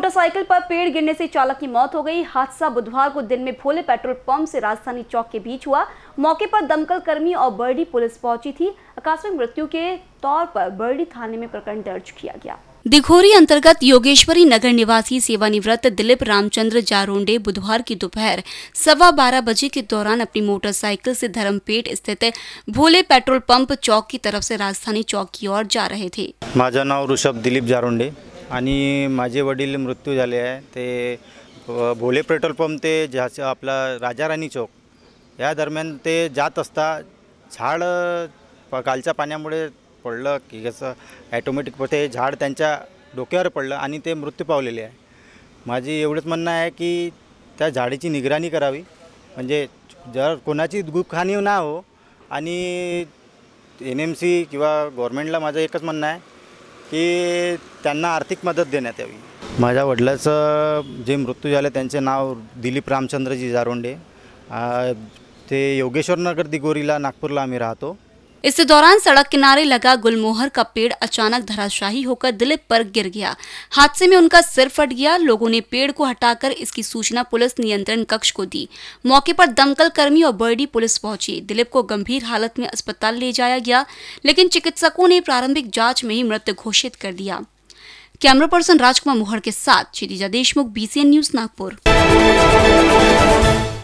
Motorcycle पर पेड़ गिरने से चालक की मौत हो गई। हादसा बुधवार को दिन में भोले पेट्रोल पंप से राजधानी चौक के बीच हुआ। मौके पर दमकल कर्मी और बर्डी पुलिस पहुँची थी। आकस्मिक मृत्यु के तौर पर बर्डी थाने में प्रकरण दर्ज किया गया। दिघोरी अंतर्गत योगेश्वरी नगर निवासी सेवानिवृत्त दिलीप रामचंद्र जारोंडे बुधवार की दोपहर सवा बारह बजे के दौरान अपनी मोटरसाइकिल से धर्मपेट स्थित भोले पेट्रोल पंप चौक की तरफ़ से राजधानी चौक की ओर जा रहे थे। माझं नाव ऋषभ दिलीप जारोंडे। आणि माझे वडील मृत्यू झाले आहे. ते भोले पेट्रोल पंप ते ज्याचं आपला राजाराणी चौक या दरम्यान ते जात असता झाड प- कालच्या पाण्यामुळे पडलं की कसं ॲटोमॅटिक ते झाड त्यांच्या डोक्यावर पडलं आणि ते मृत्यू पावलेले आहे. माझी एवढंच म्हणणं आहे की त्या झाडीची निगराणी करावी. म्हणजे जर कोणाची गुपखानी ना हो आणि एन एम सी किंवा गव्हर्मेंटला माझं एकच म्हणणं आहे की त्यांना आर्थिक मदत देण्यात यावी. माझ्या वडिलाचं जे मृत्यू झाले त्यांचे नाव दिलीप रामचंद्रजी जारोंडे. ते योगेश्वरनगर दिगोरीला नागपूरला आम्ही राहतो. इस दौरान सड़क किनारे लगा गुलमोहर का पेड़ अचानक धराशाही होकर दिलीप पर गिर गया। हादसे में उनका सिर फट गया। लोगों ने पेड़ को हटाकर इसकी सूचना पुलिस नियंत्रण कक्ष को दी। मौके पर दमकल कर्मी और बर्डी पुलिस पहुँची। दिलीप को गंभीर हालत में अस्पताल ले जाया गया, लेकिन चिकित्सकों ने प्रारंभिक जाँच में ही मृत घोषित कर दिया। कैमरा पर्सन राजकुमार मोहर के साथ क्षितिजा देशमुख बीसीएन न्यूज़ नागपुर।